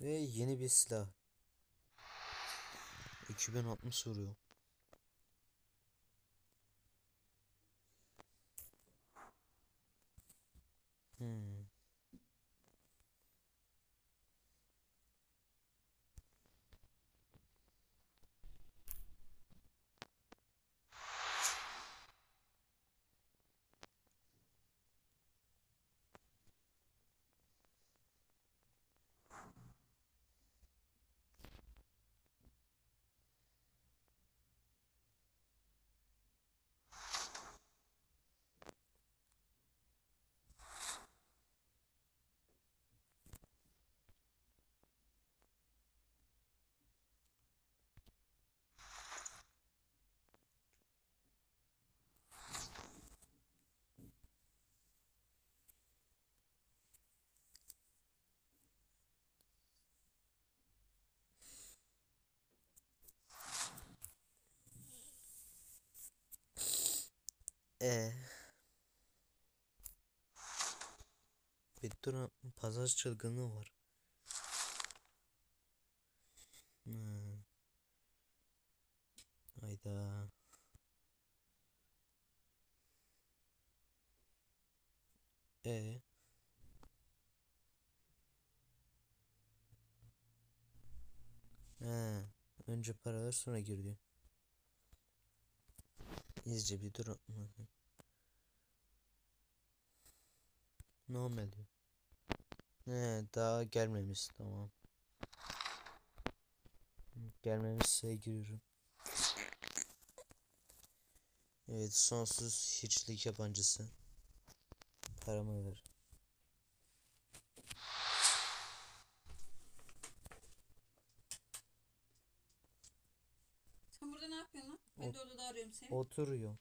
Ve yeni bir silah. 2060 vuruyor. Hmm. E. Bir dur pazar çılgınlığı var. Hmm. Hayda. E. He. Önce para ver sonra gir. İzce bir dur. Normal diyor. He, daha gelmemiş tamam. Gelmemişse giriyorum. Evet sonsuz hiçlik yabancısı. Paramı ver. Sen burada ne yapıyorsun lan? Ben Oturuyor.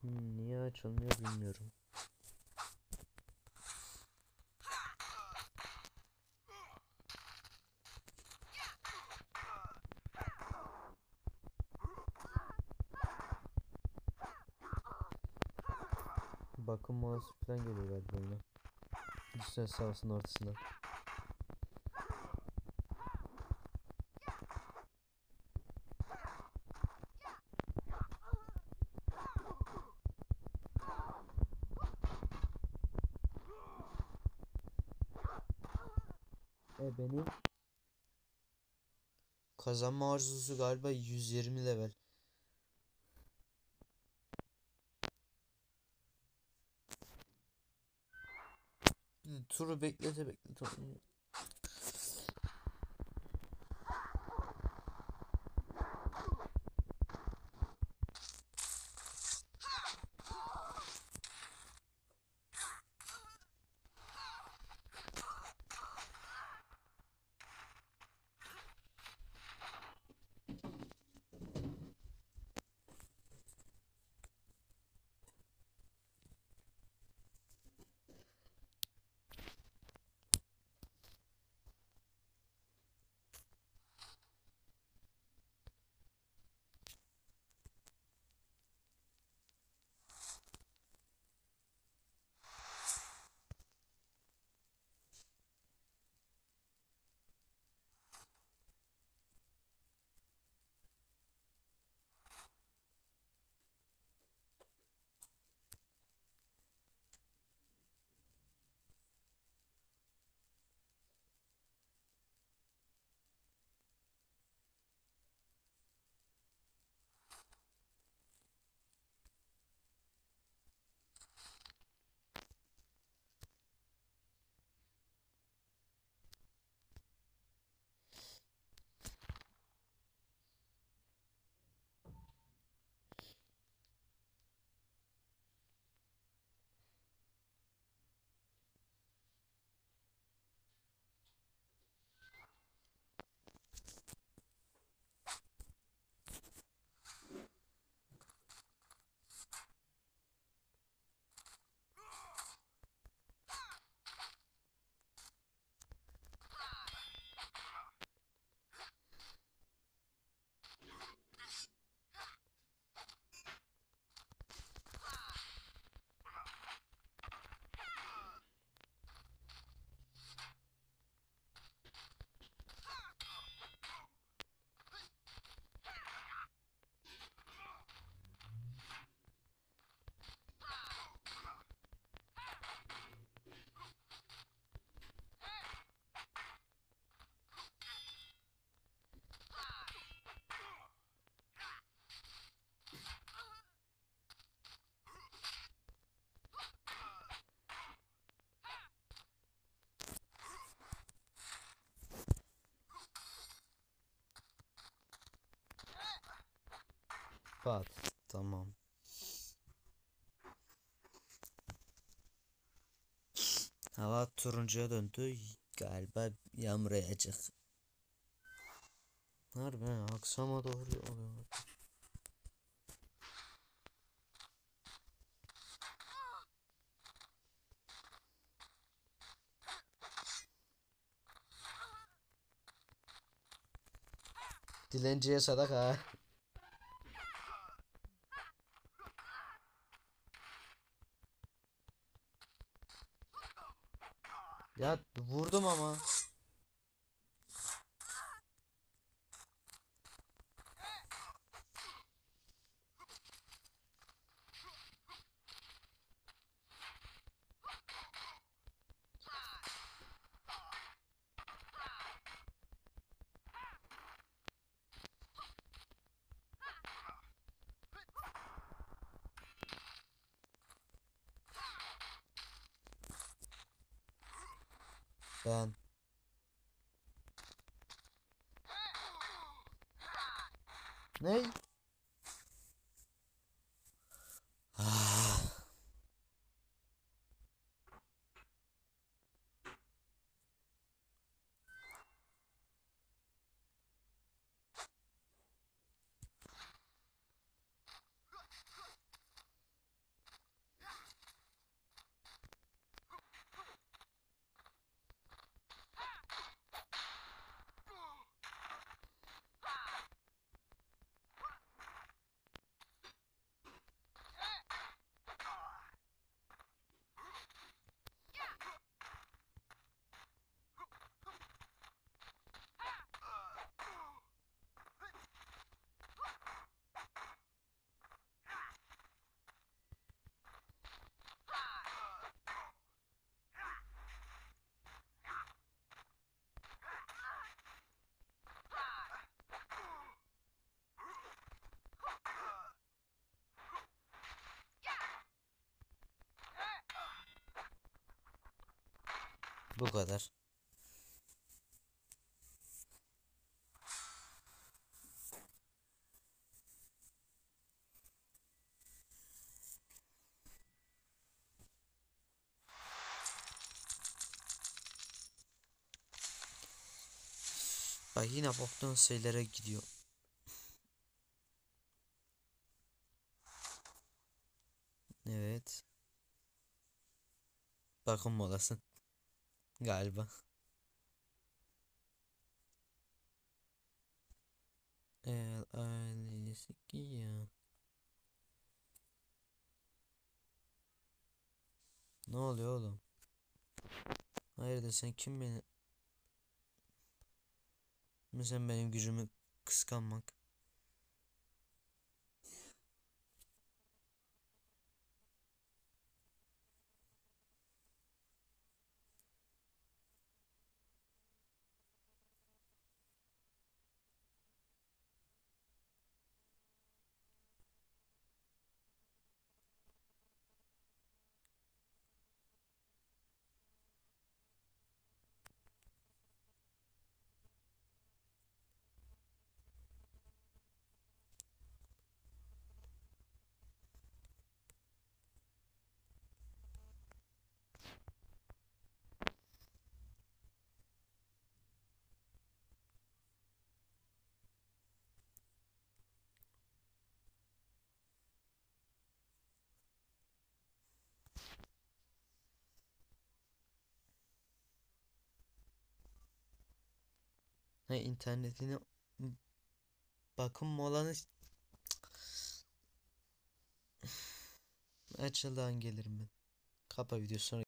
hmm, niye açılmıyor bilmiyorum. Bakım molası falan geliyor galiba yine. Düşsen sağ ortasından. E benim kazanma arzusu galiba 120 level. Turu beklete beklete oynuyor. Pat. Tamam. Hava turuncuya döndü. Galiba yağmur yağacak. Harbi ha, akşama doğru oluyor. Dilenciye sadaka. Ben. Ne? Bu kadar. Bak yine boktan şeylere gidiyor. Evet. Bakım molası. Galiba. El ailesi ki ya. Ne oluyor oğlum? Hayırdır sen kim beni? Sen benim gücümü kıskanmak? Ha internetini bakım molanı açıldan gelirim ben. Kapa video sonra